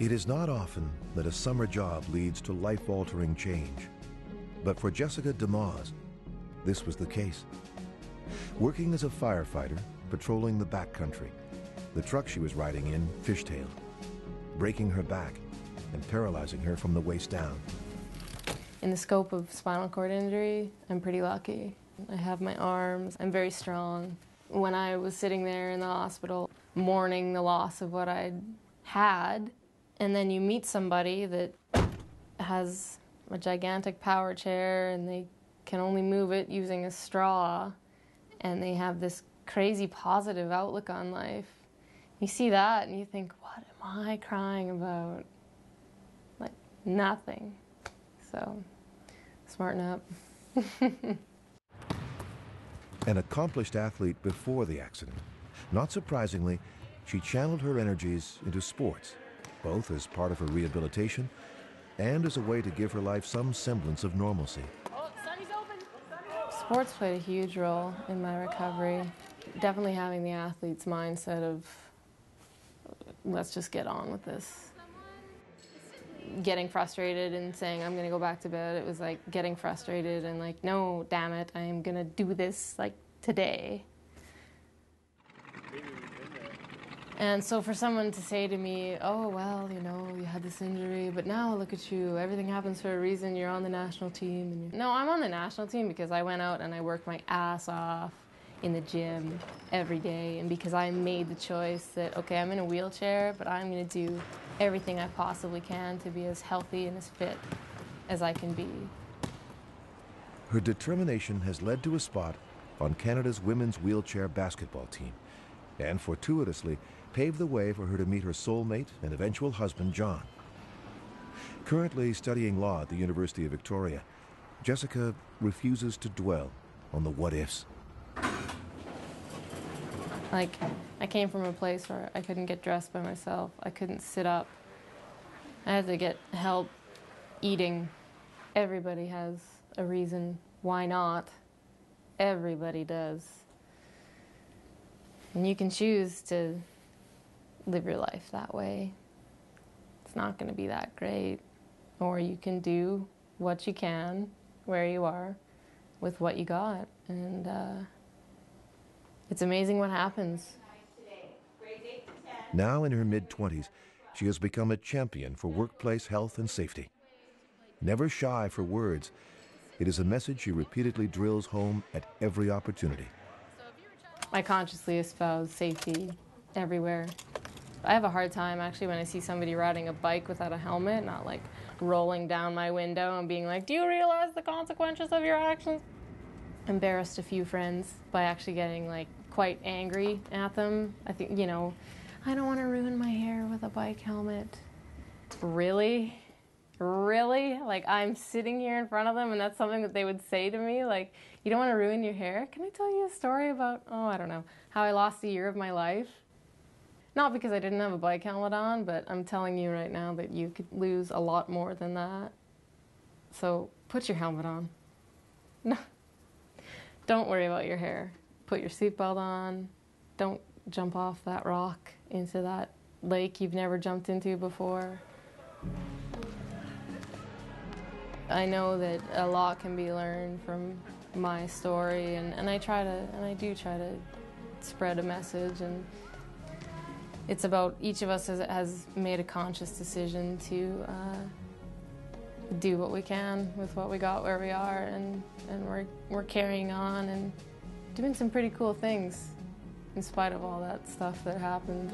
It is not often that a summer job leads to life altering change. But for Jessica Des Mazes, this was the case. Working as a firefighter, patrolling the backcountry, the truck she was riding in fishtailed, breaking her back and paralyzing her from the waist down. In the scope of spinal cord injury, I'm pretty lucky. I have my arms, I'm very strong. When I was sitting there in the hospital, mourning the loss of what I'd had, and then you meet somebody that has a gigantic power chair and they can only move it using a straw, and they have this crazy positive outlook on life. You see that and you think, what am I crying about? Like, nothing. So, smarten up. An accomplished athlete before the accident, not surprisingly, she channeled her energies into sports, both as part of her rehabilitation and as a way to give her life some semblance of normalcy. Sports played a huge role in my recovery. Definitely having the athlete's mindset of, let's just get on with this. Getting frustrated and saying, I'm gonna go back to bed, it was like getting frustrated and like, no, damn it, I'm gonna do this like today. And so for someone to say to me, oh, well, you know, you had this injury, but now look at you, everything happens for a reason, you're on the national team. No, I'm on the national team because I went out and I worked my ass off in the gym every day and because I made the choice that, okay, I'm in a wheelchair, but I'm going to do everything I possibly can to be as healthy and as fit as I can be. Her determination has led to a spot on Canada's women's wheelchair basketball team and fortuitously paved the way for her to meet her soulmate and eventual husband, John. Currently studying law at the University of Victoria, Jessica refuses to dwell on the what ifs. Like, I came from a place where I couldn't get dressed by myself, I couldn't sit up. I had to get help eating. Everybody has a reason why not. Everybody does. And you can choose to live your life that way. It's not going to be that great. Or you can do what you can where you are with what you got. And uh, it's amazing what happens. Now in her mid 20s, she has become a champion for workplace health and safety. Never shy for words, it is a message she repeatedly drills home at every opportunity. I consciously espouse safety everywhere. I have a hard time actually when I see somebody riding a bike without a helmet, not like rolling down my window and being like, Do you realize the consequences of your actions? Embarrassed a few friends by actually getting like quite angry at them. I think, you know, I don't want to ruin my hair with a bike helmet. Really? Really? Like, I'm sitting here in front of them, and that's something that they would say to me? Like, you don't want to ruin your hair? Can I tell you a story about, oh, I don't know, how I lost a year of my life? Not because I didn't have a bike helmet on, but I'm telling you right now that you could lose a lot more than that. So put your helmet on. No. Don't worry about your hair. Put your seatbelt on. Don't jump off that rock into that lake you've never jumped into before. I know that a lot can be learned from my story and, and I try to and I do try to spread a message and it's about each of us has, has made a conscious decision to uh, do what we can with what we got where we are, and, and we're, we're carrying on and doing some pretty cool things in spite of all that stuff that happened.